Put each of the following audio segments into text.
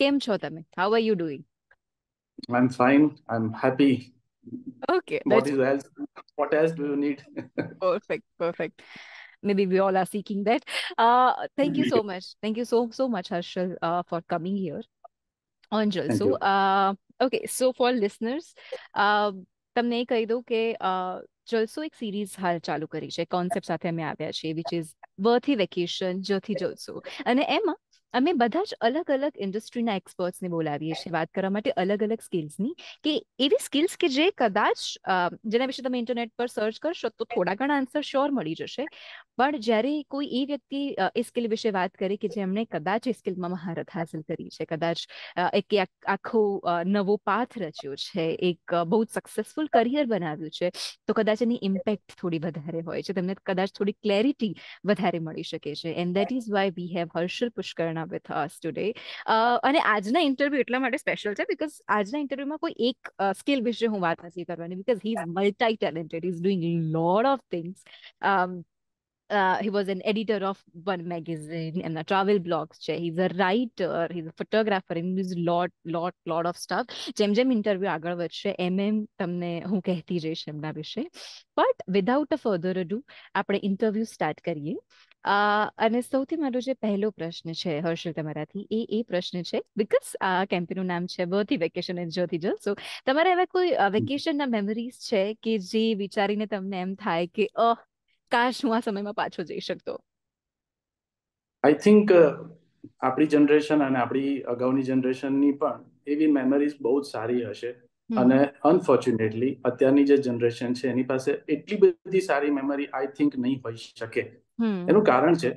કેમ છો તમે how are you doing I'm fine. I'm happy. Okay, What that's is else? What else do you need? perfect, perfect. Maybe we all are seeking that. Uh, thank you so much. Thank you so so much, Harshal, uh, for coming here on Thank Jalso. you. Uh, okay, so for listeners, uh, તમને એ કહી દઉં કે જલસો એક series હાલ ચાલુ કરી છે concept સાથે અમે આવ્યા છીએ વિચ ઇઝ વર્થી વેકેશન જથી જલસો અને એમાં અમે બધા જ અલગ અલગ ઇન્ડસ્ટ્રીના એક્સપર્ટ્સને બોલાવીએ છીએ વાત કરવા માટે અલગ અલગ સ્કિલ્સની કે એવી સ્કિલ્સ કે જે કદાચ જેના વિશે તમે ઇન્ટરનેટ પર સર્ચ કરશો તો થોડા ઘણા આન્સર શ્યોર મળી જશે. પણ જ્યારે કોઈ એ વ્યક્તિ એ સ્કિલ વિશે વાત કરે કે જેમણે કદાચ એ સ્કિલમાં મહારત હાંસલ કરી છે, કદાચ એક આખો નવો પાથ રચ્યો છે, એક બહુ જ સક્સેસફુલ કરિયર બનાવ્યું છે, તો કદાચ એની ઇમ્પેક્ટ થોડી વધારે હોય છે, તેમને કદાચ થોડી ક્લેરિટી વધારે મળી શકે છે. And that is why we have Harshal Pushkaran Karna with us today. અને આજના ઇન્ટરવ્યુ એટલા માટે સ્પેશિયલ છે બીકોઝ આજના ઇન્ટરવ્યુમાં કોઈ એક સ્કિલ વિશે હું વાત નથી કરવાની because he is multi talented is doing lot of things Uh, he was an editor of one magazine and a travel blogs છે he's a writer he's a photographer and he's lot lot lot of stuff. જેમ જેમ interview આગળ વધશે. એમ એમ તમને હું કહેતી જઈશ એમના વિશે. But without a further ado આપણે ઇન્ટરવ્યુ સ્ટાર્ટ કરીએ. અને સૌથી મારો જે પહેલો પ્રશ્ન છે હર્ષલ તમારાથી એ એ પ્રશ્ન છે બિકોઝ આ કેમ્પેનનું નામ છે બર્થી વેકેશન એન્ડ જ્યોતિ જલ સો તમારે એવા કોઈ વેકેશનના મેમરીઝ છે કે જે વિચારીને તમને એમ થાય કે અ કાશ હું આ સમયમાં પાછો જઈ શકતો. આઈ થિંક આપણી જનરેશન અને આપણી અગાઉની જનરેશનની પણ એવી મેમરીઝ બહુ જ સારી હશે. અને અનફોર્ચ્યુનેટલી અત્યારની જે જનરેશન છે એની પાસે એટલી બધી સારી મેમરી આઈ થિંક નહીં હોઈ શકે. એનું કારણ છે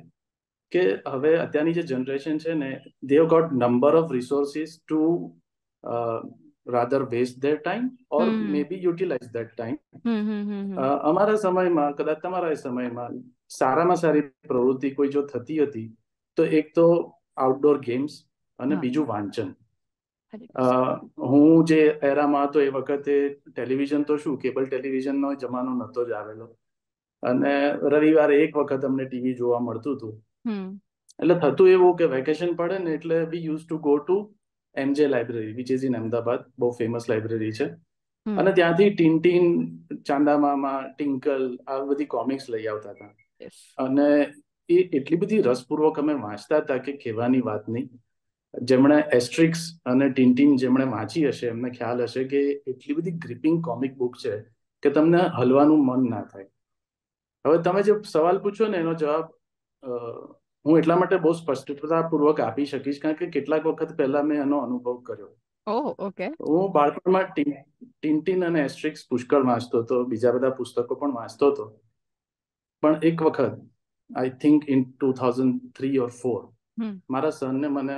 કે હવે અત્યારની જે જનરેશન છે ને they've got number of resources to rather waste their time or maybe utilize that time અમારા સમયમાં કદાચ તમારા સમયમાં સારામાં સારી પ્રવૃત્તિ કોઈ જો થતી હતી તો એક તો આઉટડોર ગેમ્સ અને બીજું વાંચન. હું જે એરામાં હતો એ વખતે ટેલિવિઝન તો શું કેબલ ટેલિવિઝનનો જમાનો નહોતો જ આવેલો. અને રવિવારે એક વખત અમને ટીવી જોવા મળતું હતું. એટલે થતું એવું કે વેકેશન પડે ને એટલે we use to go to MJ library which is in Ahmedabad બહુ ફેમસ લાઇબ્રેરી છે. અને ત્યાંથી ટીનટીન ચાંદામામા ટિંકલ આ બધી કોમિક્સ લઈ આવતા હતા. અને એ એટલી બધી રસપૂર્વક અમે વાંચતા હતા કે કહેવાની વાત નહીં. જેમણે એસ્ટ્રિક્સ અને ટિન્ટિન જેમણે વાંચી હશે એમને ખ્યાલ હશે કે એટલી બધી ગ્રીપિંગ કોમિક બુક છે કે તમને હલવાનું મન ના થાય. હવે તમે જે સવાલ પૂછો ને એનો જવાબ હું એટલા માટે બહુ સ્પષ્ટતાપૂર્વક આપી શકીશ કારણ કે કેટલાક વખત પહેલા મેં એનો અનુભવ કર્યો. ઓકે. હું બાળપણમાં ટિન્ટિન અને એસ્ટ્રિક્સ પુષ્કળ વાંચતો હતો બીજા બધા પુસ્તકો પણ વાંચતો હતો. પણ એક વખત I think in two thousand three or four મારા સનને મને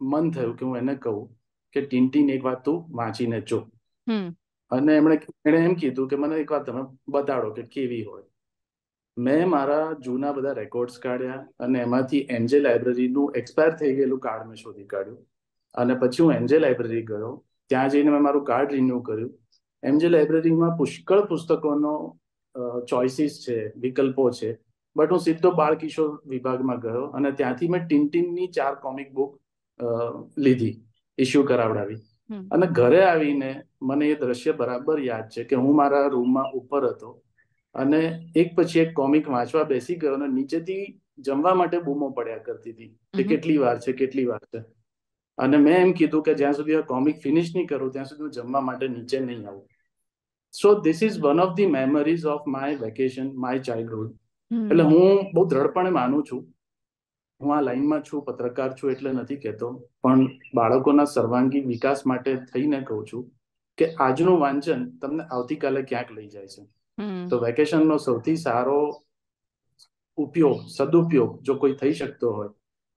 મન થયું કે હું એને કહું કે ટિન્ટિન એક વાત તું વાંચીને જો. અને એમણે એણે એમ કીધું કે મને એક વાત તમે બતાડો કે કેવી હોય. મેં મારા જૂના બધા રેકોર્ડ્સ કાઢ્યા અને એમાંથી એનજે લાઇબ્રેરીનું એક્સપાયર થઈ ગયેલું કાર્ડ મેં શોધી કાઢ્યું. અને પછી હું એનજે લાઇબ્રેરી ગયો. ત્યાં જઈને મેં મારું કાર્ડ રિન્યુ કર્યું. એમજે લાઇબ્રેરીમાં પુષ્કળ પુસ્તકોનો ચોઇસીસ છે વિકલ્પો છે. બટ હું સીધો બાળ કિશોર વિભાગમાં ગયો અને ત્યાંથી મેં ટિન્ટિનની ચાર કોમિક બુક લીધી ઇસ્યુ કરાવડાવી. અને ઘરે આવીને મને એ દ્રશ્ય બરાબર યાદ છે કે હું મારા રૂમમાં ઉપર હતો. અને એક પછી એક કોમિક વાંચવા બેસી ગયો અને નીચેથી જમવા માટે બૂમો પડ્યા કરતી હતી કે કેટલી વાર છે કેટલી વાર છે. અને મેં એમ કીધું કે જ્યાં સુધી આ કોમિક ફિનિશ નહીં કરું ત્યાં સુધી હું જમવા માટે નીચે નહીં આવું. So this is one of the memories of my vacation my childhood એટલે હું બહુ દ્રઢપણે માનું છું. હું આ લાઈનમાં છું પત્રકાર છું એટલે નથી કહેતો. પણ બાળકોના સર્વાંગી વિકાસ માટે થઈને કહું છું કે આજનું વાંચન તમને આવતીકાલે ક્યાંક લઈ જાય છે. તો વેકેશનનો સૌથી સારો ઉપયોગ સદુપયોગ જો કોઈ થઈ શકતો હોય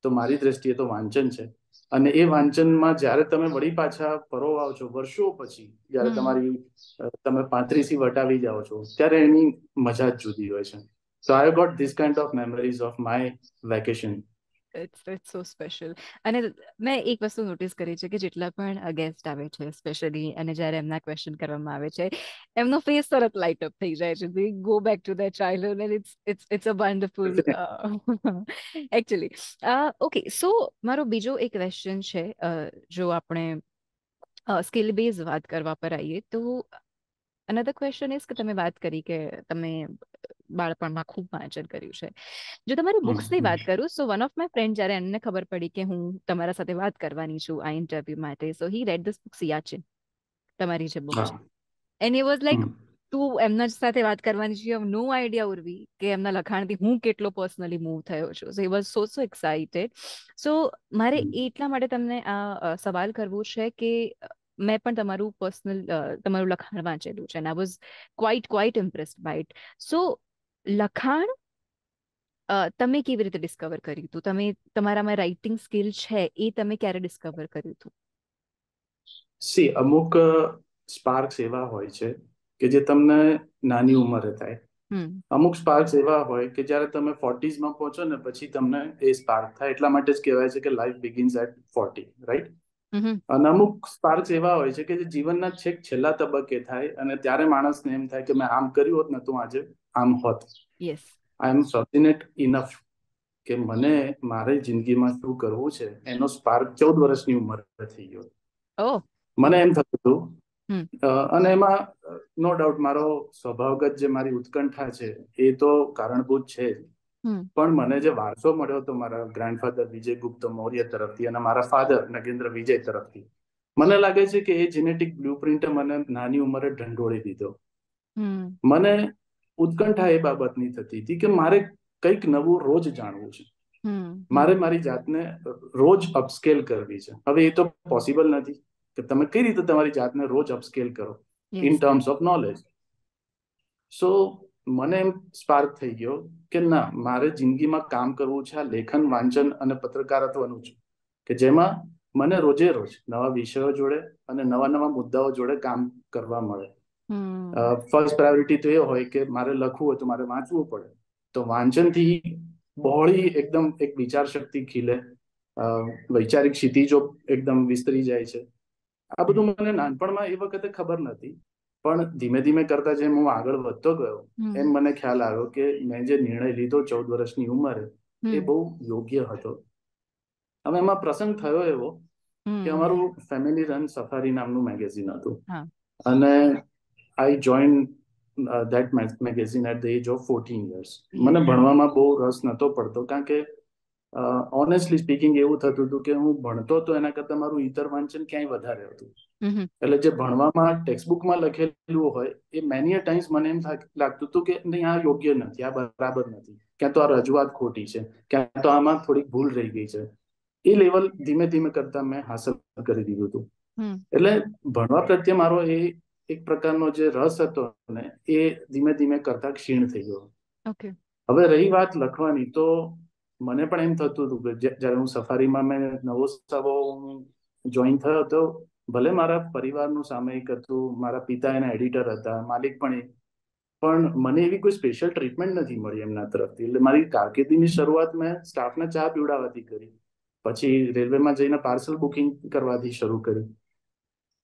તો મારી દ્રષ્ટિએ તો વાંચન છે. અને એ વાંચનમાં જ્યારે તમે વળી પાછા પરોવાઓ છો વર્ષો પછી જ્યારે તમારી તમે પાંત્રીસી વટાવી જાઓ છો ત્યારે એની મજા જ જુદી હોય છે. So I got this kind of memories of my vacation. It's it's so special અને મેં એક વસ્તુ નોટિસ કરી છે કે જેટલા પણ ગેસ્ટ આવે છે સ્પેશિયલી અને જ્યારે એમના ક્વેશ્ચન કરવામાં આવે છે એમનો ફેસ તરત લાઇટ અપ થઈ જાય છે. The go back to the childhood and it's it's it's a wonderful actually okay so મારો બીજો એક ક્વેશ્ચન છે જો આપણે સ્કિલ બેઝ વાત કરવા પર આવીએ તો અનધર ક્વેશ્ચન ઇઝ કે તમે વાત કરી કે તમે બાળપણમાં ખૂબ વાંચન કર્યું છે. જો તમારી બુક્સની વાત કરું so one of my friend જ્યારે એમને ખબર પડી કે હું તમારા સાથે વાત કરવાની છું આ ઇન્ટરવ્યુ માટે so he read this book Siachen તમારી જે બુક છે. એન્ડ વોઝ લાઈક તું એમના સાથે વાત કરવાની છે નો આઈડિયા ઉર્વી કે એમના લખાણથી હું કેટલો પર્સનલી મૂવ થયો છું. સો he was so so excited સો મારે એટલા માટે તમને આ સવાલ કરવો છે કે મેં પણ તમારું પર્સનલ તમારું લખાણ વાંચેલું છે અને I was quite quite impressed by it so લખાણ તમે કેવી રીતે ડિસ્કવર કર્યું હતું? તમે તમારામાં રાઇટિંગ સ્કિલ છે એ તમે ક્યારે ડિસ્કવર કર્યું હતું? સી અમુક સ્પાર્ક્સ એવા હોય છે કે જે તમને નાની ઉંમરે થાય. અમુક સ્પાર્ક્સ એવા હોય કે જ્યારે તમે ફોર્ટીઝમાં પહોંચો ને પછી તમને એ સ્પાર્ક થાય. એટલા માટે જ કહેવાય છે કે life begins at forty right અને અમુક સ્પાર્ક્સ એવા હોય છે કે જે જીવનના છેક છેલ્લા તબક્કે થાય અને ત્યારે માણસને એમ થાય કે મેં આમ કર્યું હોત ને તો આજે આમ હોત. આઈ એમ ફોર્ચ્યુનેટ ઇનફ કે મને મારી જિંદગીમાં શું કરવું છે એનો સ્પાર્ક ચૌદ વર્ષની ઉંમરે થઈ ગયો. મને એમ થતું હતું અને એમાં નો ડાઉટ મારો સ્વભાવગત જે મારી ઉત્કંઠા છે એ તો કારણભૂત છે જ. પણ મને જે વારસો મળ્યો હતો મારા ગ્રાન્ડફાધર વિજય ગુપ્ત મૌર્ય તરફથી અને મારા ફાધર નગેન્દ્ર વિજય તરફથી મને લાગે છે કે એ જેનેટિક બ્લુપ્રિન્ટ મને નાની ઉંમરે ઢંઢોળી દીધો. મને ઉત્કંઠા એ બાબતની થતી હતી કે મારે કંઈક નવું રોજ જાણવું છે. મારે મારી જાતને રોજ અપસ્કેલ કરવી છે. હવે એ તો પોસિબલ નથી કે તમે કઈ રીતે તમારી જાતને રોજ અપસ્કેલ કરો in terms of knowledge so મને એમ સ્પાર્ક થઈ ગયો કે ના મારે જિંદગીમાં કામ કરવું છે આ લેખન વાંચન અને પત્રકારત્વનું છે કે જેમાં મને રોજે રોજ નવા વિષયો જોડે અને નવા નવા મુદ્દાઓ જોડે કામ કરવા મળે. ફર્સ્ટ પ્રાયોરિટી તો એ હોય કે મારે લખવું હોય તો મારે વાંચવું પડે. તો વાંચનથી બહોળી એકદમ એક વિચાર શક્તિ ખીલે વૈચારિક ક્ષિતિજો એકદમ વિસ્તરી જાય છે. આ બધું મને નાનપણમાં એ વખતે ખબર નથી પણ ધીમે ધીમે કરતા જેમ હું આગળ વધતો ગયો એમ મને ખ્યાલ આવ્યો કે મેં જે નિર્ણય લીધો ચૌદ વર્ષની ઉંમરે એ બહુ યોગ્ય હતો. હવે એમાં પ્રસંગ થયો એવો કે અમારું ફેમિલી રન સફારી નામનું મેગેઝિન હતું. અને I join that magazine at the age of fourteen years મને ભણવામાં બહુ રસ નહોતો પડતો કારણ કે ઓનેસ્ટલી સ્પીકિંગ એવું થતું હતું કે હું ભણતો તો એના કરતા મારું ઇતર વાંચન ક્યાંય વધારે હતું. એટલે જે ભણવામાં ટેક્સ્ટબુકમાં લખેલું હોય એ મેની અ ટાઈમ્સ મને એમ લાગતું હતું કે નહીં આ યોગ્ય નથી આ બરાબર નથી. ક્યાં તો આ રજૂઆત ખોટી છે ક્યાં તો આમાં થોડીક ભૂલ રહી ગઈ છે. એ લેવલ ધીમે ધીમે કરતા મેં હાંસલ કરી દીધું હતું. એટલે ભણવા પ્રત્યે મારો એ એક પ્રકારનો જે રસ હતો ને એ ધીમે ધીમે કરતા ક્ષીણ થઈ ગયો. હવે રહી વાત લખવાની તો મને પણ એમ થતું હતું કે જ્યારે હું સફારીમાં મેં નવો સવો જોઈન થયો હતો ભલે મારા પરિવારનું સામયિક હતું મારા પિતા એના એડિટર હતા માલિક પણ એ પણ મને એવી કોઈ સ્પેશિયલ ટ્રીટમેન્ટ નથી મળી એમના તરફથી. એટલે મારી કારકિર્દીની શરૂઆત મેં સ્ટાફને ચા પીવડાવવાથી કરી. પછી રેલવેમાં જઈને પાર્સલ બુકિંગ કરવાથી શરૂ કરી.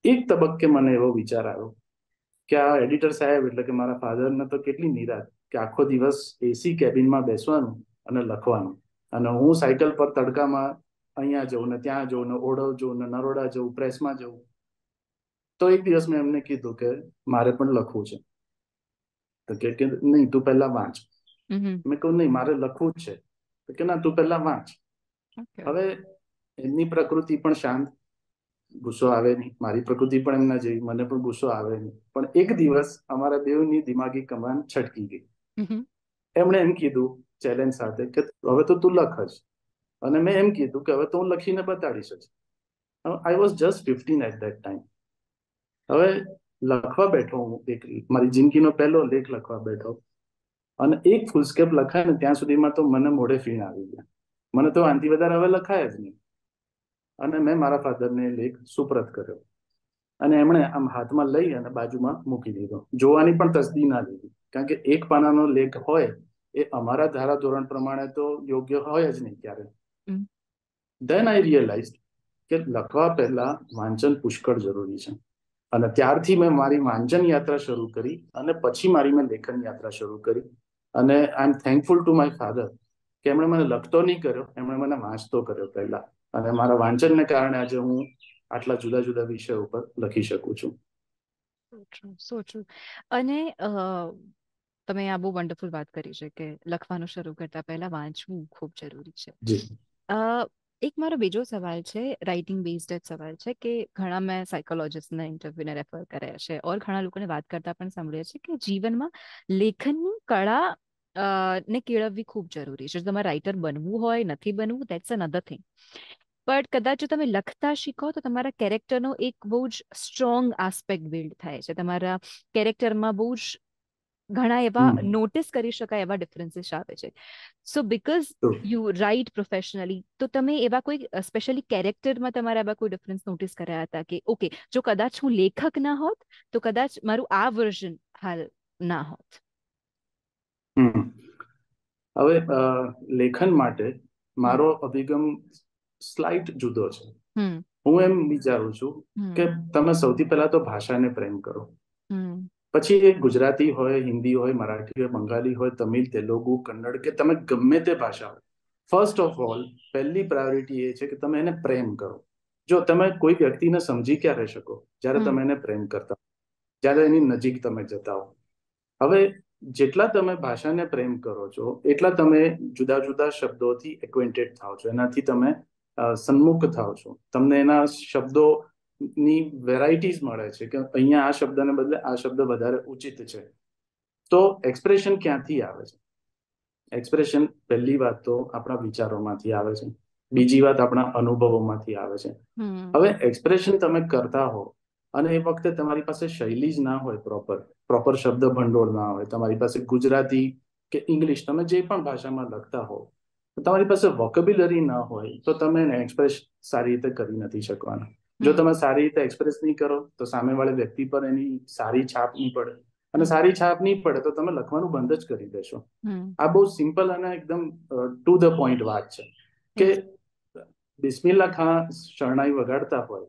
એક તબક્કે મને એવો વિચાર આવ્યો કે આ એડિટર સાહેબ એટલે કે મારા ફાધરને તો કેટલી નિરાશ કે આખો દિવસ એસી કેબિનમાં બેસવાનું અને લખવાનું. અને હું સાયકલ પર તડકામાં અહીંયા જવું ને ત્યાં જવું ને ઓડવ જવું ને નરોડા જવું પ્રેસમાં જવું તો એક દિવસ મેં એમને કીધું કે મારે પણ લખવું છે. તો કે નહીં તું પહેલા વાંચ. મેં કહું નહીં મારે લખવું જ છે. તો કે ના તું પહેલા વાંચ. હવે એમની પ્રકૃતિ પણ શાંત ગુસ્સો આવે નહીં. મારી પ્રકૃતિ પણ એમના જેવી મને પણ ગુસ્સો આવે નહીં. પણ એક દિવસ અમારા દેવની દિમાગી કમાન છટકી ગઈ. એમણે એમ કીધું ચેલેન્જ સાથે કે હવે તો તું લખ જ. અને મેં એમ કીધું કે હવે તો હું લખીને બતાડીશ જ. I was just fifteen at that time હવે લખવા બેઠો હું એક મારી જિંદગીનો પહેલો લેખ લખવા બેઠો. અને એક ફૂલસ્કેપ લખાય ને ત્યાં સુધીમાં તો મને મોઢે ફીણ આવી ગયા. મને તો આનાથી વધારે હવે લખાય જ નહીં. અને મેં મારા ફાધરને લેખ સુપ્રત કર્યો. અને એમણે આમ હાથમાં લઈ અને બાજુમાં મૂકી દીધો. જોવાની પણ તસદી ના લીધી. કારણ કે એક પાનાનો લેખ હોય એ અમારા ધારા ધોરણ પ્રમાણે તો યોગ્ય હોય જ નહીં ક્યારે. દેન આઈ રિયલાઇઝ કે લખવા પહેલા વાંચન પુષ્કળ જરૂરી છે. અને ત્યારથી મેં મારી વાંચન યાત્રા શરૂ કરી અને પછી મારી મેં લેખન યાત્રા શરૂ કરી. અને I am thankful to my father કે એમણે મને લખતો નહીં કર્યો એમણે મને વાંચતો કર્યો પહેલા. અને મારા વાંચનને કારણે આજે હું આટલા જુદા જુદા વિષય ઉપર લખી શકું છું. અને તમે આ બહુ વન્ડરફુલ વાત કરી છે કે લખવાનું શરૂ કરતા પહેલા વાંચવું ખૂબ જરૂરી છે. એક મારો બીજો સવાલ છે રાઇટિંગ બેઝડ જ સવાલ છે કે ઘણા મેં સાયકોલોજીસ્ટના ઇન્ટરવ્યુને રેફર કર્યા છે ઓર ઘણા લોકોને વાત કરતા પણ સાંભળ્યા છે કે જીવનમાં લેખનની કળા ને કેળવવી ખૂબ જરૂરી છે. તમારે રાઇટર બનવું હોય નથી બનવું દેટ્સ અનધર થિંગ બટ કદાચ જો તમે લખતા શીખો તો તમારા કેરેક્ટરનો એક બહુ જ સ્ટ્રોંગ આસ્પેક્ટ બિલ્ડ થાય છે. તમારા કેરેક્ટરમાં બહુ જ ઘણા એવા નોટિસ કરી શકાય એવા ડિફરન્સીસ આવે છે. So because you write professionally તો તમે એવા કોઈ સ્પેશિયલી કેરેક્ટરમાં તમારા એવા કોઈ ડિફરન્સ નોટિસ કર્યા હતા કે ઓકે જો કદાચ હું લેખક ના હોત તો કદાચ મારું આ વર્ઝન હાલ ના હોત. હવે લેખન માટે મારો અભિગમ સ્લાઇટ જુદો છે. હું એમ વિચારું છું કે તમે સૌથી પહેલા તો ભાષાને પ્રેમ કરો. પછી એ ગુજરાતી હોય હિન્દી હોય મરાઠી હોય બંગાળી હોય તમિલ તેલુગુ કન્નડ કે તમે ગમે તે ભાષા હોય. ફર્સ્ટ ઓફ ઓલ પહેલી પ્રાયોરિટી એ છે કે તમે એને પ્રેમ કરો. જો તમે કોઈ વ્યક્તિને સમજી ક્યાં રહી શકો? જ્યારે તમે એને પ્રેમ કરતા જ્યારે એની નજીક તમે જતા હો. હવે જેટલા તમે ભાષાને પ્રેમ કરો છો એટલા તમે જુદા જુદા શબ્દોથી એક્વેન્ટેડ થાવ છો. એનાથી તમે સન્મુખ થાવ છો. તમને એના શબ્દો ની વેરાયટીઝ મળે છે કે અહીંયા આ શબ્દને બદલે આ શબ્દ વધારે ઉચિત છે. તો એક્સપ્રેશન ક્યાંથી આવે છે? એક્સપ્રેશન પહેલી વાત તો આપણા વિચારોમાંથી આવે છે. બીજી વાત આપણા અનુભવોમાંથી આવે છે. હવે એક્સપ્રેશન તમે કરતા હો અને એ વખતે તમારી પાસે શૈલી જ ના હોય પ્રોપર પ્રોપર શબ્દ ભંડોળ ના હોય તમારી પાસે ગુજરાતી કે ઇંગ્લિશ તમે જે પણ ભાષામાં લખતા હો તમારી પાસે વોકેબ્યુલરી ના હોય તો તમે એને એક્સપ્રેસ સારી રીતે કરી નથી શકવાના. જો તમે સારી રીતે એક્સપ્રેસ નહીં કરો તો સામેવાળી વ્યક્તિ પર એની સારી છાપ નહીં પડે. અને સારી છાપ નહીં પડે તો તમે લખવાનું બંધ જ કરી દેશો. આ બહુ સિમ્પલ અને એકદમ ટુ ધ પોઈન્ટ વાત છે. કે બિસ્મિલ્લા ખાન શરણાઈ વગાડતા હોય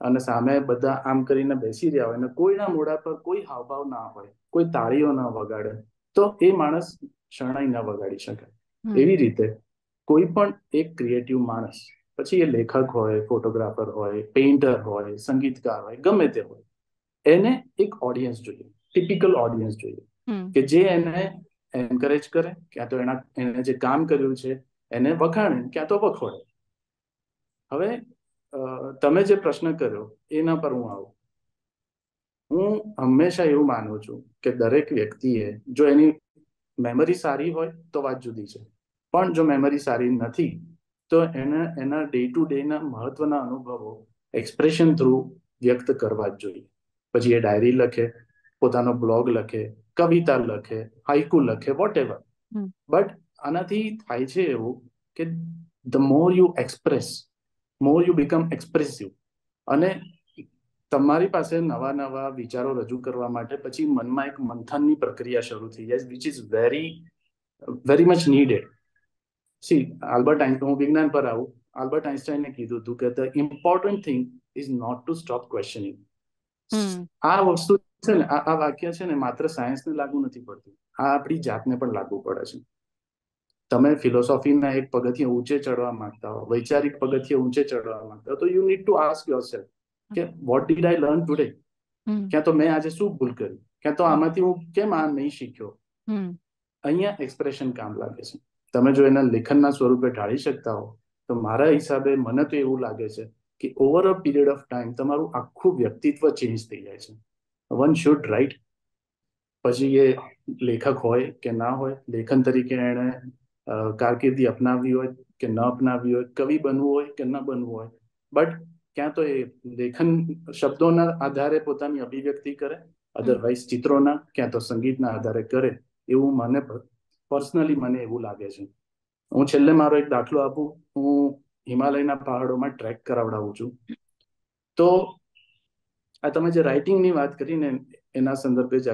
અને સામે બધા આમ કરીને બેસી રહ્યા હોય અને કોઈના મોઢા પર કોઈ હાવભાવ ના હોય કોઈ તાળીઓ ના વગાડે તો એ માણસ શરણાઈ ના વગાડી શકે. એવી રીતે કોઈ પણ એક ક્રિએટિવ માણસ પછી એ લેખક હોય ફોટોગ્રાફર હોય પેઇન્ટર હોય સંગીતકાર હોય ગમે તે હોય એને એક ઓડિયન્સ જોઈએ ટિપિકલ ઓડિયન્સ જોઈએ. કે જે એને એન્કરેજ કરે ક્યાં તો એના એને જે કામ કર્યું છે એને વખાણે ક્યાં તો વખોડે. હવે તમે જે પ્રશ્ન કર્યો એના પર હું આવું. હું હંમેશા એવું માનું છું કે દરેક વ્યક્તિએ જો એની મેમરી સારી હોય તો વાત જુદી છે. પણ જો મેમરી સારી નથી તો એને એના ડે ટુ ડે ના મહત્વના અનુભવો એક્સપ્રેશન થ્રુ વ્યક્ત કરવા જ જોઈએ. પછી એ ડાયરી લખે પોતાનો બ્લોગ લખે કવિતા લખે હાઈકુ લખે વોટ એવર બટ આનાથી થાય છે એવું કે the more you express more you become expressive અને તમારી પાસે નવા નવા વિચારો રજૂ કરવા માટે પછી મનમાં એક મંથનની પ્રક્રિયા શરૂ થઈ જાય which is very very much needed see Albert Einstein હું વિજ્ઞાન પર આવું. આલ્બર્ટ આઇન્સ્ટાઈને કીધું હતું કે the important thing is not to stop questioning આ વસ્તુ છે ને આ વાક્ય છે ને માત્ર સાયન્સને લાગુ નથી પડતું. આ આપણી જાતને પણ લાગુ પડે છે. તમે ફિલોસોફીના એક પગથિયે ઊંચે ચડવા માંગતા હો વૈચારિક પગથિયે ઊંચે ચડવા માંગતા હો તો you need to ask yourself કે what did I learn today ક્યાં તો મેં આજે શું ભૂલ કરી? ક્યાં તો આમાંથી હું કેમ આ નહીં શીખ્યો? અહીંયા એક્સપ્રેશન કામ લાગે છે. તમે જો એના લેખનના સ્વરૂપે ઢાળી શકતા હો, તો મારા હિસાબે મને તો એવું લાગે છે કે over a period of time તમારું આખું વ્યક્તિત્વ ચેન્જ થઈ જાય છે. વન શુડ રાઈટ પછી એ લેખક હોય કે ના હોય, લેખન તરીકે એણે કારકિર્દી અપનાવી હોય કે ન અપનાવી હોય, કવિ બનવું હોય કે ન બનવું હોય. બટ ક્યાં તો એ લેખન શબ્દોના આધારે પોતાની અભિવ્યક્તિ કરે અધરવાઇઝ ચિત્રોના, ક્યાં તો સંગીતના આધારે કરે, એવું મને પર્સનલી મને એવું લાગે છે. હું છેલ્લે મારો એક દાખલો આપું. હું હિમાલયના પહાડોમાં ટ્રેક કરાવડાવું છું. તો આ તમે જે રાઇટિંગની વાત કરીને એના સંદર્ભે જ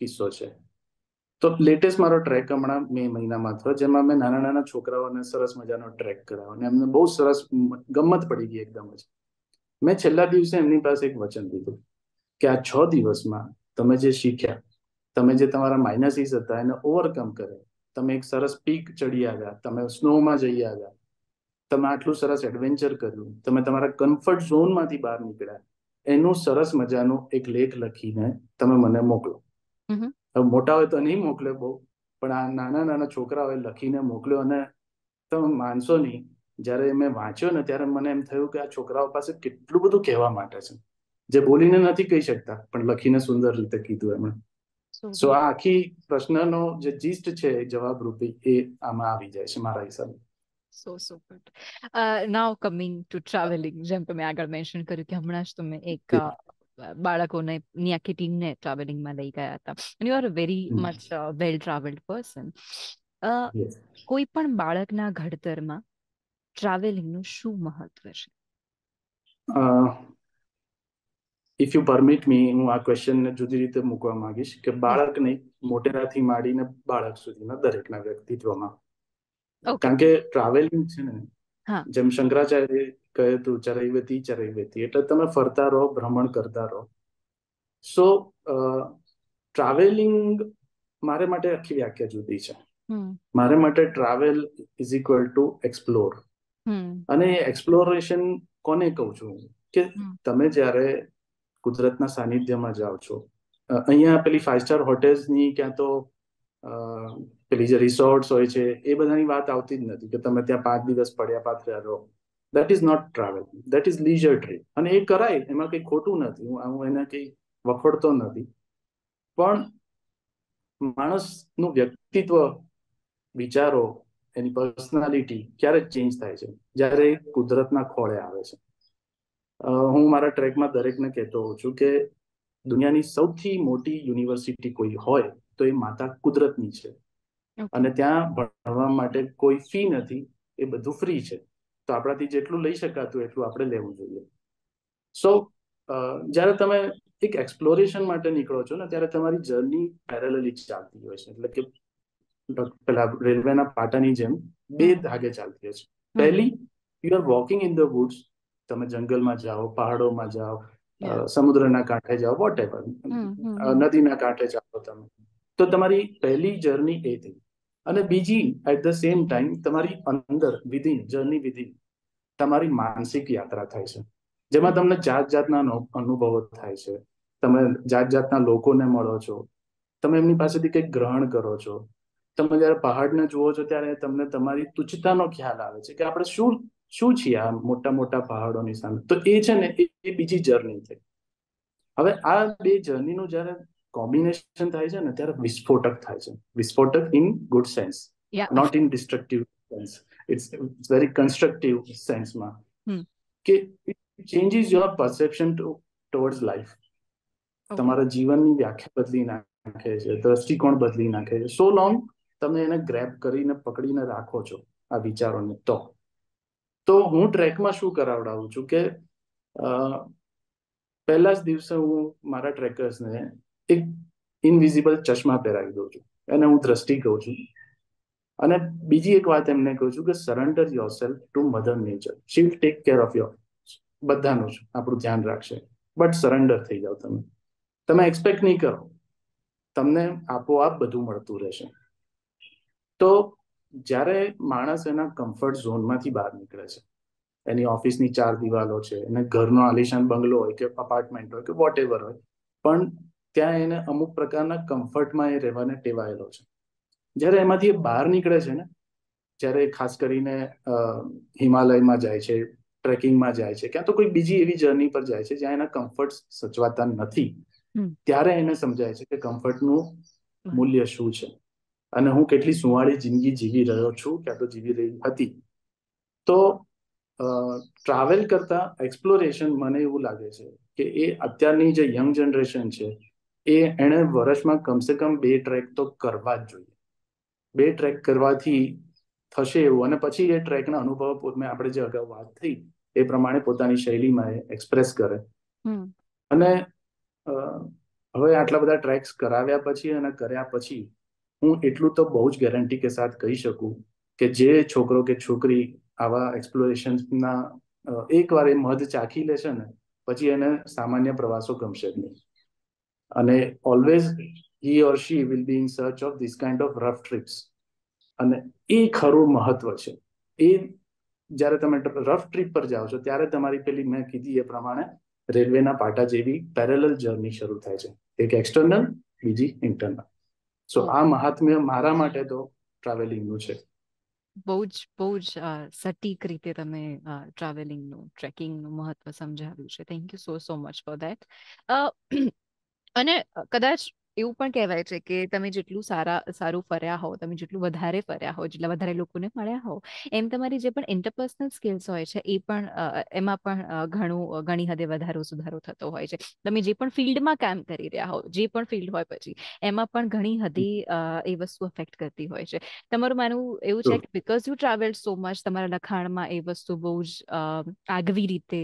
કિસ્સો છે. તો લેટેસ્ટ મારો ટ્રેક હમણાં મે મહિનામાં થયો, જેમાં મેં નાના નાના છોકરાઓને સરસ મજાનો ટ્રેક કરાવ્યો અને એમને બહુ સરસ ગમત પડી ગઈ એકદમ જ. મેં છેલ્લા દિવસે એમની પાસે એક વચન દીધું કે આ છ દિવસમાં તમે જે શીખ્યા, તમે જે તમારા માઇનસીસ હતા, એને ઓવરકમ કરે તમે એક સરસ પીક ચડી આવ્યા તમે સ્નોમાં જઈ આવ્યા તમે આટલું સરસ એડવેન્ચર કર્યું તમે તમારા કમ્ફર્ટ ઝોનમાંથી બહાર નીકળ્યા એનું સરસ મજાનો એક લેખ લખીને તમે મને મોકલો. હવે મોટા હોય તો નહીં મોકલે બહુ પણ આ નાના નાના છોકરાઓએ લખીને મોકલ્યો અને તમે માનશો નહીં જ્યારે મેં વાંચ્યો ને ત્યારે મને એમ થયું કે આ છોકરાઓ પાસે કેટલું બધું કહેવા માટે છે. જે બોલીને નથી કહી શકતા પણ લખીને સુંદર રીતે કીધું એમણે. સો આ આખી પ્રશ્નનો જે જીસ્ટ છે જવાબ રૂપી એ આમાં આવી જાય છે મારા હિસાબે. So so good now coming to travelling જેમ તમે આગળ મેન્શન કર્યું કે હમણાં જ તમે એક બાળકોને ની આખી ટીમને ટ્રાવેલિંગમાં લઈ ગયા હતા. અને you are a very much well travelled person કોઈ પણ બાળકના ઘડતરમાં ટ્રાવેલિંગનું શું મહત્વ છે? ઇફ યુ પરમિટ મી હું આ ક્વેશ્ચનને જુદી રીતે મૂકવા માંગીશ કે બાળકને મોટેરાથી માંડીને બાળક સુધીના દરેકના વ્યક્તિત્વમાં. કારણ કે ટ્રાવેલિંગ છે ને જેમ શંકરાચાર્ય કહે તું ચરૈવતી ચરૈવતી એટલે તમે ફરતા રહો ભ્રમણ કરતા રહો. સો ટ્રાવેલિંગ મારે માટે આખી વ્યાખ્યા જુદી છે. મારે માટે travel is equal to explore અને એક્સપ્લોરેશન કોને કહું છું? કે તમે જ્યારે કુદરતના સાનિધ્યમાં જાઓ છો. અહીંયા પેલી ફાઇવ સ્ટાર હોટેલ્સની ક્યાં તો પેલી જે રિસોર્ટ્સ હોય છે, એ બધાની વાત આવતી જ નથી કે તમે ત્યાં પાંચ દિવસ પડ્યા પાથર્યા રહો. That is not travel that is leisure trip અને એ કરાય, એમાં કંઈ ખોટું નથી. હું હું એને કંઈ વખોડતો નથી. પણ માણસનું વ્યક્તિત્વ, વિચારો, એની પર્સનાલિટી ક્યારે ચેન્જ થાય છે? જ્યારે કુદરતના ખોળે આવે છે. હું મારા ટ્રેકમાં દરેકને કહેતો હોઉં છું કે દુનિયાની સૌથી મોટી યુનિવર્સિટી કોઈ હોય તો એ માતા કુદરતની છે. અને ત્યાં ભણવા માટે કોઈ ફી નથી એ બધું ફ્રી છે. તો આપણાથી જેટલું લઈ શકાતું એટલું આપણે લેવું જોઈએ. સો જ્યારે તમે એક એક્સપ્લોરેશન માટે નીકળો છો ને ત્યારે તમારી જર્ની પેરેલલી ચાલતી હોય છે. એટલે કે પેલા રેલવેના પાટાની જેમ બે ધાગે ચાલતી હોય છે. પહેલી you are walking in the woods તમે જંગલમાં જાઓ પહાડોમાં જાઓ સમુદ્રના કાંઠે જાઓ વોટ એવર નદીના કાંઠે જાઓ તમે. તો તમારી પહેલી જર્ની એ થઈ. અને બીજી એટ ધ સેમ ટાઈમ તમારી અંદર વિધિન જર્ની વિધિન તમારી માનસિક યાત્રા થાય છે. જેમાં તમને જાત જાતના અનુભવો થાય છે. તમે જાત જાતના લોકોને મળો છો. તમે એમની પાસેથી કંઈક ગ્રહણ કરો છો. તમે જયારે પહાડને જુઓ છો ત્યારે તમને તમારી તુચ્છતાનો ખ્યાલ આવે છે કે આપણે શું શું છીએ આ મોટા મોટા પહાડોની સામે? તો એ છે ને એ બીજી જર્ની થઈ. હવે આ બે જર્નીનું જયારે કોમ્બિનેશન થાય છે ને ત્યારે વિસ્ફોટક થાય છે. વિસ્ફોટક in good sense not in destructive sense it's very constructive સેન્સમાં કે changes your perception towards life તમારા જીવનની વ્યાખ્યા બદલી નાખે છે દ્રષ્ટિકોણ બદલી નાખે છે. સો લોંગ તમે એને ગ્રેપ કરીને પકડીને રાખો છો આ વિચારોને. તો તો હું ટ્રેકમાં શું કરાવડાવું છું કે પહેલા જ દિવસે હું મારા ટ્રેકર્સને એક ઇનવિઝિબલ ચશ્મા પહેરાવી દઉં છું એને હું દ્રષ્ટિ કહું છું. અને બીજી એક વાત એમને કહું છું કે surrender yourself to mother nature she take care of your બધાનું જ આપણું ધ્યાન રાખશે. બટ સરેન્ડર થઈ જાઓ તમે. તમે એક્સપેક્ટ નહીં કરો. તમને આપોઆપ બધું મળતું રહેશે. તો જ્યારે માણસ એના કમ્ફર્ટ ઝોનમાંથી બહાર નીકળે છે એની ઓફિસની ચાર દિવાલો છે એને ઘરનો આલિશાન બંગલો હોય કે અપાર્ટમેન્ટ હોય કે વોટ એવર હોય પણ ત્યાં એને અમુક પ્રકારના કમ્ફર્ટમાં એ રહેવાને ટેવાયેલો છે. જ્યારે એમાંથી એ બહાર નીકળે છે ને જ્યારે ખાસ કરીને હિમાલયમાં જાય છે ટ્રેકિંગમાં જાય છે ક્યાં તો કોઈ બીજી એવી જર્ની પર જાય છે જ્યાં એના કમ્ફર્ટ સચવાતા નથી ત્યારે એને સમજાય છે કે કમ્ફર્ટનું મૂલ્ય શું છે. અને હું કેટલી સુવાળી જિંદગી જીવી રહ્યો છું ક્યાં તો જીવી રહી હતી. તો ટ્રાવેલ કરતા એક્સપ્લોરેશન મને એવું લાગે છે કે એ અત્યારની જે યંગ જનરેશન છે એ એણે વર્ષમાં કમસે કમ બે ટ્રેક તો કરવા જ જોઈએ. બે ટ્રેક કરવાથી થશે એવું અને પછી એ ટ્રેકના અનુભવ પોતે આપણે જે અગાઉ વાત થઈ એ પ્રમાણે પોતાની શૈલીમાં એ એક્સપ્રેસ કરે. અને હવે આટલા બધા ટ્રેક્સ કરાવ્યા પછી અને કર્યા પછી હું એટલું તો બહુ જ ગેરંટી કે સાથ કહી શકું કે જે છોકરો કે છોકરી આવા એક્સપ્લોરેશન્સના એકવાર એ મધ ચાખી લેશે ને, પછી એને સામાન્ય પ્રવાસો ગમશે જ નહીં. અને always he or she will be in search of this kind of rough trips અને એ ખરું મહત્વ છે. એ જ્યારે તમે રફ ટ્રીપ પર જાઓ છો, ત્યારે તમારી પેલી મેં કીધી એ પ્રમાણે રેલવેના પાટા જેવી પેરેલલ જર્ની શરૂ થાય છે. એક એક્સટર્નલ બીજી ઇન્ટરનલ સો આ મહાત્મ્ય મારા માટે તો ટ્રાવેલિંગનું છે. બહુ જ બહુ જ સટીક રીતે તમે ટ્રાવેલિંગનું ટ્રેકિંગનું મહત્વ સમજાવ્યું છે. Thank you so so much for that અને કદાચ એવું પણ કહેવાય છે કે તમે જેટલું સારા સારું ફર્યા હો તમે જેટલું વધારે ફર્યા હો જેટલા વધારે લોકોને મળ્યા હો એમ તમારી જે પણ ઇન્ટરપર્સનલ સ્કિલ્સ હોય છે એ પણ એમાં પણ ઘણું ઘણી હદે વધારો સુધારો થતો હોય છે. તમે જે પણ ફિલ્ડમાં કામ કરી રહ્યા હો જે પણ ફિલ્ડ હોય પછી એમાં પણ ઘણી હદે એ વસ્તુ અફેક્ટ કરતી હોય છે. તમારું માનવું એવું છે કે because you travel so much તમારા લખાણમાં એ વસ્તુ બહુ જ આગવી રીતે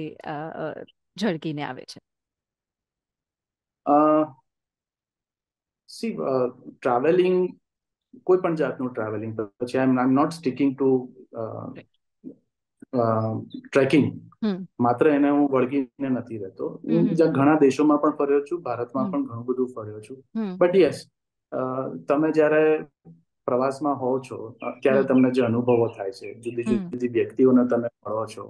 ઝળકીને આવે છે? સી ટ્રાવેલિંગ કોઈ પણ જાતનું ટ્રાવેલિંગ પછી I am not sticking to trekking માત્ર એને હું વળગીને નથી રહેતો. હું બીજા ઘણા દેશોમાં પણ ફર્યો છું ભારતમાં પણ ઘણું બધું ફર્યો છું. બટ યસ તમે જ્યારે પ્રવાસમાં હોવ છો ત્યારે તમને જે અનુભવો થાય છે જુદી જુદી વ્યક્તિઓને તમે મળો છો.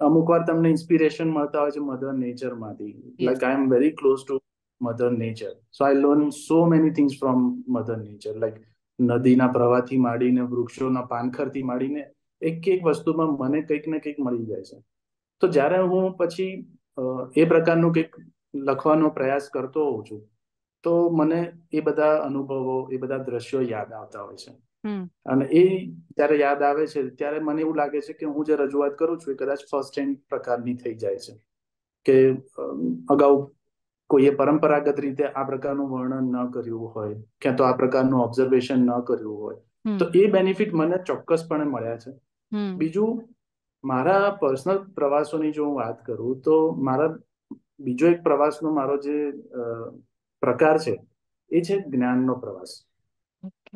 અમુક વાર તમને ઇન્સ્પિરેશન મળતા હોય છે mother નેચરમાંથી like I am very close to mother nature so I learn so many things from mother nature like નદીના પ્રવાહથી માંડીને વૃક્ષોના પાનખરથી માંડીને એક એક વસ્તુમાં મને કંઈક ને કંઈક મળી જાય છે. તો જ્યારે હું પછી એ પ્રકારનું કંઈક લખવાનો પ્રયાસ કરતો હોઉં છું તો મને એ બધા અનુભવો એ બધા દ્રશ્યો યાદ આવતા હોય છે. અને એ જ્યારે યાદ આવે છે ત્યારે મને એવું લાગે છે કે હું જે રજૂઆત કરું છું એ કદાચ ફર્સ્ટ હેન્ડ પ્રકારની થઈ જાય છે. કે અગાઉ કોઈએ પરંપરાગત રીતે આ પ્રકારનું વર્ણન ન કર્યું હોય ક્યાં તો આ પ્રકારનું ઓબ્ઝર્વેશન ન કર્યું હોય તો એ બેનિફિટ મને ચોક્કસપણે મળ્યા છે. બીજું મારા પર્સનલ પ્રવાસોની જો હું વાત કરું તો મારા બીજો એક પ્રવાસનો મારો જે પ્રકાર છે એ છે જ્ઞાનનો પ્રવાસ.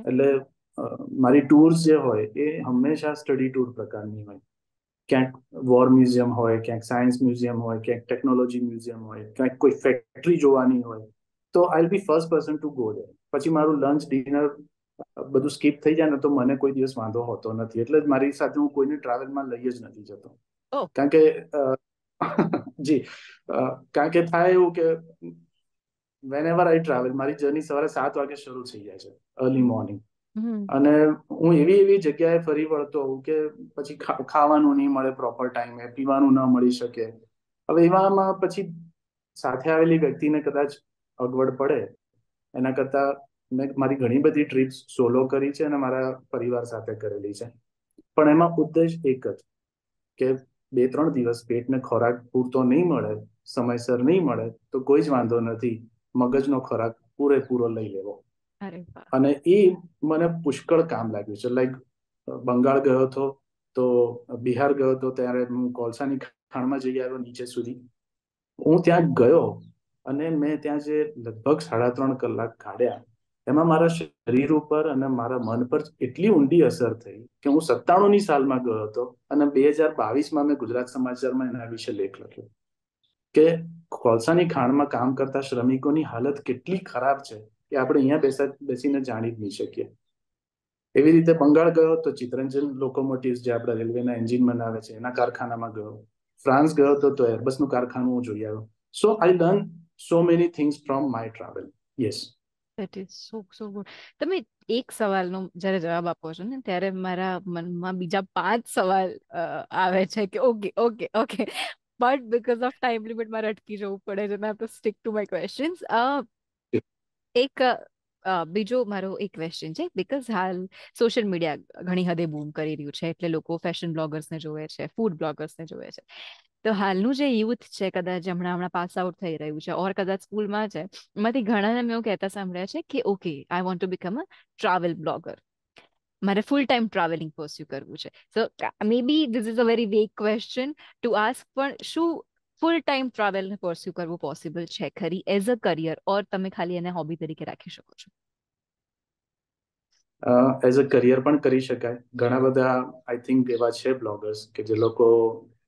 એટલે મારી ટૂર્સ જે હોય એ હંમેશા સ્ટડી ટૂર પ્રકારની હોય. ક્યાંક વોર મ્યુઝિયમ હોય ક્યાંક સાયન્સ મ્યુઝિયમ હોય ક્યાંક ટેકનોલોજી મ્યુઝિયમ હોય ક્યાંક કોઈ ફેક્ટરી જોવાની હોય તો I be first person to go there પછી મારું લંચ ડિનર બધું સ્કીપ થઈ જાય ને તો મને કોઈ દિવસ વાંધો હોતો નથી. એટલે જ મારી સાથે હું કોઈને ટ્રાવેલમાં લઈ જ નથી જતો. કારણ કે જી કારણ કે થાય એવું કે વેન એવર આઈ ટ્રાવેલ મારી જર્ની સવારે સાત વાગે શરૂ થઈ જાય છે અર્લી મોર્નિંગ અને હું એવી એવી જગ્યાએ ફરી વળતો હોઉં કે પછી ખાવાનું નહીં મળે પ્રોપર ટાઈમે પીવાનું ન મળી શકે. હવે એવામાં પછી સાથે આવેલી વ્યક્તિને કદાચ અગવડ પડે. એના કરતા મેં મારી ઘણી બધી ટ્રીપ્સ સોલો કરી છે અને મારા પરિવાર સાથે કરેલી છે. પણ એમાં ઉદ્દેશ એક જ, કે બે ત્રણ દિવસ પેટને ખોરાક પૂરતો નહીં મળે, સમયસર નહીં મળે, તો કોઈ જ વાંધો નથી, મગજનો ખોરાક પૂરેપૂરો લઈ લેવો. અને એ મને પુષ્કળ કામ લાગ્યું છે. લાઈક બંગાળ ગયો હતો, તો બિહાર ગયો હતો, ત્યારે હું કોલસાની ખાણમાં જઈ આવ્યો નીચે સુધી. હું ત્યાં ગયો અને મેં ત્યાં જે લગભગ સાડા ત્રણ કલાક કાઢ્યા એમાં મારા શરીર ઉપર અને મારા મન પર એટલી ઊંડી અસર થઈ કે હું સત્તાણું ની સાલમાં ગયો હતો અને બે હજાર બાવીસમાં મેં ગુજરાત સમાચારમાં એના વિશે લેખ લખ્યો કે કોલસાની ખાણમાં કામ કરતા શ્રમિકોની હાલત કેટલી ખરાબ છે. કે આપણે અહીંયા બેસા બેસીને જાણી જ નહીં શકીએ. એવી રીતે બંગાળ ગયો તો ચિત્રંજન લોકોમોટિવ્સ જે આપણા રેલવેના એન્જિન બનાવે છે, એના કારખાનામાં ગયો. ફ્રાન્સ ગયો તો તો એરબસનું કારખાનું હું જોઈ આવ્યો. So I learn so many things from my travel yes that is so so good તમે એક સવાલનો જ્યારે જવાબ આપો છો ને, ત્યારે મારા મનમાં બીજા પાંચ સવાલ આવે છે કે okay okay okay but because of time limit મારે અટકી જવું પડે છે I to stick to my questions એક બીજો મારો એક ક્વેશ્ચન છે બીકોઝ હાલ સોશિયલ મીડિયા ઘણી હદે બૂમ કરી રહ્યું છે, એટલે લોકો ફેશન બ્લોગર્સને જોવે છે ફૂડ બ્લોગર્સને જોવે છે. તો હાલનું જે યુથ છે, કદાચ હમણાં હમણાં પાસ આઉટ થઈ રહ્યું છે, ઓર કદાચ સ્કૂલમાં છે, એમાંથી ઘણાને મેં એવું કહેતા સાંભળ્યા છે કે okay I want to become a travel blogger મારે ફૂલ ટાઈમ ટ્રાવેલિંગ પર્સ્યુ કરવું છે. So maybe this is a very weak question to ask પણ શું ફૂલ ટાઈમ ટ્રાવેલને પરસ્યુ કરવું પોસિબલ છે ખરી? એઝ અ કરિયર ઓર તમે ખાલી એને હોબી તરીકે રાખી શકો છો? એઝ અ કરિયર પણ કરી શકાય. ઘણા બધા આઈ થિંક એવા છે બ્લોગર્સ કે જે લોકો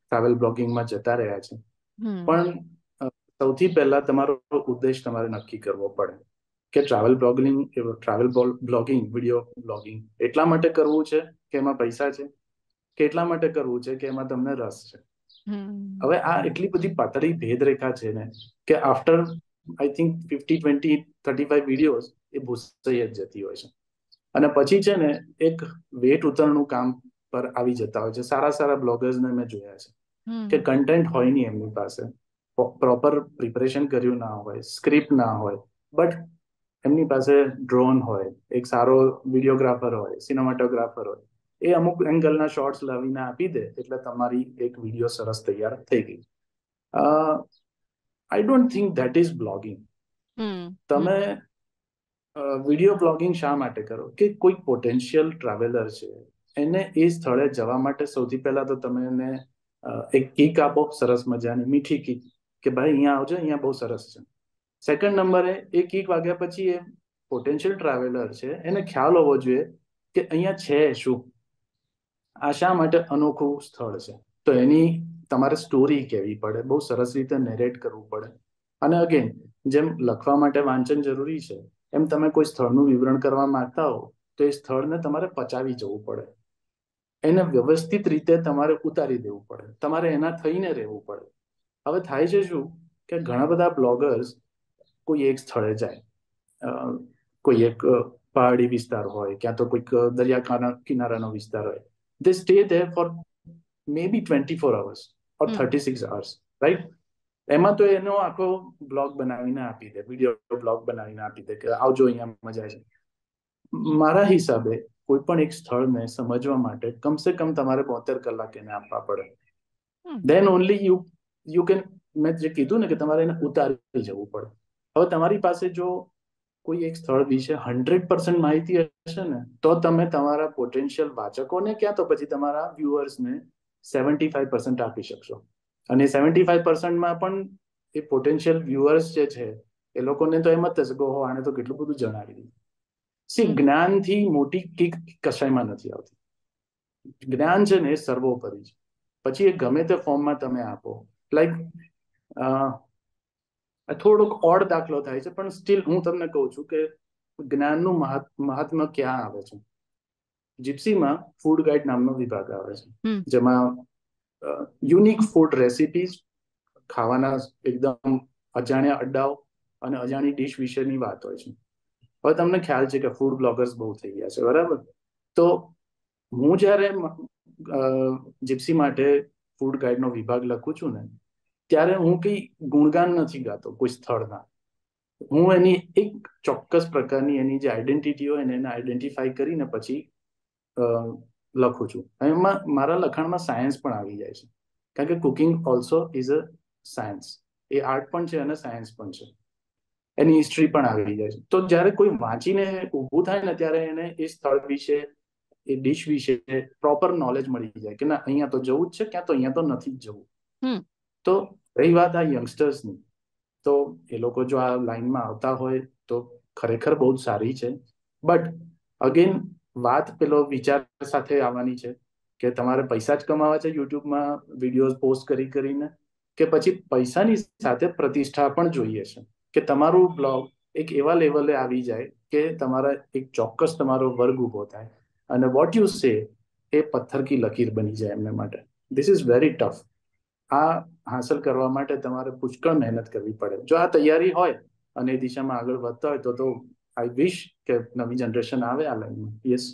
ટ્રાવેલ બ્લોગિંગમાં જતા રહ્યા છે. પણ સૌથી પહેલા તમારો ઉદ્દેશ તમારે નક્કી કરવો પડે કે travel blogging travel blogging video blogging એટલા માટે કરવું છે કે એમાં પૈસા છે? કે એટલા માટે કરવું છે કે એમાં તમને રસ છે? હવે આ એટલી બધી પાતળી ભેદરેખા છે ને કે after I think fifty twenty thirty five videos એ ભૂસાઈ જ જતી હોય છે. અને પછી છે ને એક વેટ ઉતરણનું કામ પર આવી જતા હોય છે. સારા સારા બ્લોગર્સને મેં જોયા છે કે કન્ટેન્ટ હોય નહીં એમની પાસે. પ્રોપર પ્રિપરેશન કર્યું ના હોય સ્ક્રિપ્ટ ના હોય બટ એમની પાસે ડ્રોન હોય એક સારો વિડીયોગ્રાફર હોય સિનેમાટોગ્રાફર હોય. એ અમુક એંગલના શોર્ટ્સ લાવીને આપી દે એટલે તમારી એક વીડિયો સરસ તૈયાર થઈ ગઈ. I don't think that is blogging તમે વીડિયો બ્લોગિંગ શા માટે કરો? કે કોઈ પોટેન્શિયલ ટ્રાવેલર છે એને એ સ્થળે જવા માટે સૌથી પહેલા તો તમે એને એક કીક આપો સરસ મજાની મીઠી કીક કે ભાઈ અહીંયા આવજો અહીંયા બહુ સરસ છે. સેકન્ડ નંબરે એ કીક વાગ્યા પછી એ પોટેન્શિયલ ટ્રાવેલર છે એને ખ્યાલ હોવો જોઈએ કે અહીંયા છે શું? આ શા માટે અનોખું સ્થળ છે? તો એની તમારે સ્ટોરી કહેવી પડે? બહુ સરસ રીતે નેરેટ કરવું પડે. અને અગેન જેમ લખવા માટે વાંચન જરૂરી છે, એમ તમે કોઈ સ્થળનું વિવરણ કરવા માંગતા હો, તો એ સ્થળને તમારે પચાવી જવું પડે. એને વ્યવસ્થિત રીતે તમારે ઉતારી દેવું પડે. તમારે એના થઈને રહેવું પડે. હવે થાય છે શું કે ઘણા બધા બ્લોગર્સ કોઈ એક સ્થળે જાય. કોઈ એક પહાડી વિસ્તાર હોય, ક્યાં તો કોઈક દરિયા કિનારાનો વિસ્તાર હોય. They stay there for maybe 24 hours or hmm. 36 hours right? એમાં તો એનો આખો બ્લોગ બનાવીને આપી દે વીડિયો બ્લોગ બનાવીને આપી દે કે આવજો અહીંયા મજા છે મારા હિસાબે કોઈ પણ એક સ્થળને સમજવા માટે કમસે કમ તમારે બોતેર કલાક એને આપવા પડે. Then only you you can મેં જે કીધું ને કે તમારે એને ઉતારી જવું પડે. હવે તમારી પાસે જો કોઈ એક સ્થળ વિશે હંડ્રેડ પર્સન્ટ માહિતી હશે ને તો તમે તમારા પોટેન્શિયલ વાચકોને ક્યાં તો પછી તમારા વ્યુઅર્સને સેવન્ટી ફાઈવ પર્સન્ટ આપી શકશો. અને સેવન્ટી ફાઈવ પર્સન્ટમાં પણ એ પોટેન્શિયલ વ્યુઅર્સ જે છે એ લોકોને તો એમ જ થશે કે હો આને તો કેટલું બધું જણાવી દીધું. સી જ્ઞાનથી મોટી કીક કશાયમાં નથી આવતી. જ્ઞાન છે ને એ સર્વોપરી છે. પછી એ ગમે તે ફોર્મમાં તમે આપો. લાઈક થોડોક ઓડ દાખલો થાય છે પણ સ્ટીલ હું તમને કહું છું કે જ્ઞાનનું મહાત્મા ક્યાં આવે છે? જીપ્સીમાં ફૂડ ગાઈડ નામનો વિભાગ આવે છે. જેમાં યુનિક ફૂડ રેસિપીઝ ખાવાના એકદમ અજાણ્યા અડ્ડાઓ અને અજાણી ડીશ વિશેની વાત હોય છે. હવે તમને ખ્યાલ છે કે ફૂડ બ્લોગર્સ બહુ થઈ ગયા છે બરાબર? તો હું જ્યારે જીપ્સી માટે ફૂડ ગાઈડનો વિભાગ લખું છું ને ત્યારે હું કઈ ગુણગાન નથી ગાતો કોઈ સ્થળના. હું એની એક ચોક્કસ પ્રકારની એની જે આઈડેન્ટિટી હોય એને આઈડેન્ટિફાઈ કરીને પછી લખું છું. એમાં મારા લખાણમાં સાયન્સ પણ આવી જાય છે. કારણ કે cooking also is a science A art પણ છે અને સાયન્સ પણ છે. એની હિસ્ટ્રી પણ આવી જાય છે. તો જ્યારે કોઈ વાંચીને ઊભું થાય ને ત્યારે એને એ સ્થળ વિશે એ ડિશ વિશે પ્રોપર નોલેજ મળી જાય કે ના અહીંયા તો જવું જ છે ક્યાં તો અહીંયા તો નથી જ જવું. તો રહી વાત આ યંગસ્ટર્સની તો એ લોકો જો આ લાઈનમાં આવતા હોય તો ખરેખર બહુ જ સારી છે. બટ અગેન વાત પેલો વિચાર સાથે આવવાની છે કે તમારે પૈસા જ કમાવા છે યુટ્યુબમાં વિડીયોઝ પોસ્ટ કરી કરીને કે પછી પૈસાની સાથે પ્રતિષ્ઠા પણ જોઈએ છે. કે તમારું બ્લોગ એક એવા લેવલે આવી જાય કે તમારા એક ચોક્કસ તમારો વર્ગ ઊભો થાય. અને વોટ યુ સે એ પથ્થર કી લકીર બની જાય એમને માટે. ધીસ ઇઝ વેરી ટફ આ હાંસલ કરવા માટે તમારે પુષ્કળ મહેનત કરવી પડે જો આ તૈયારી હોય અને એ દિશામાં આગળ વધતા હોય તો તો આઈ વિશ કે નવી જનરેશન આવે આ લાઈનમાં yes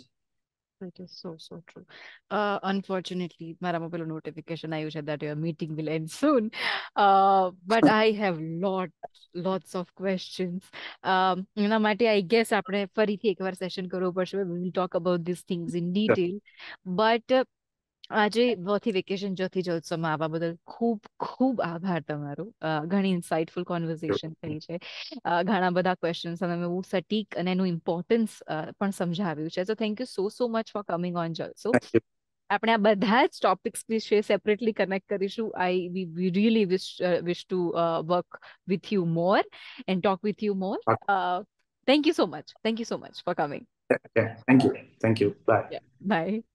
That is so, so true. Uh, unfortunately, મારામાં પેલું notification આવ્યું છે that your meeting will end soon. Uh, but I have lot, lots of questions. Um, એના માટે I guess આપણે ફરીથી એકવાર સેશન કરવું પડશે. We will talk about these things in detail. But uh, આજે વોથી વેકેશન જથી જલસોમાં આવવા બદલ ખૂબ ખૂબ આભાર તમારો ઘણી ઇન્સાઇટફુલ કોન્વર્ઝેશન થઈ છે ઘણા બધા ક્વેશ્ચન્સ તમે બહુ સટીક અને એનું ઇમ્પોર્ટન્સ પણ સમજાવ્યું છે so thank you so so much for coming on Jalso આપણે આ બધા જ ટોપિક્સ વિશે સેપરેટલી કનેક્ટ કરીશું। I we really wish wish to work with you more and talk with you more thank you so much thank you so much for coming thank you thank you bye bye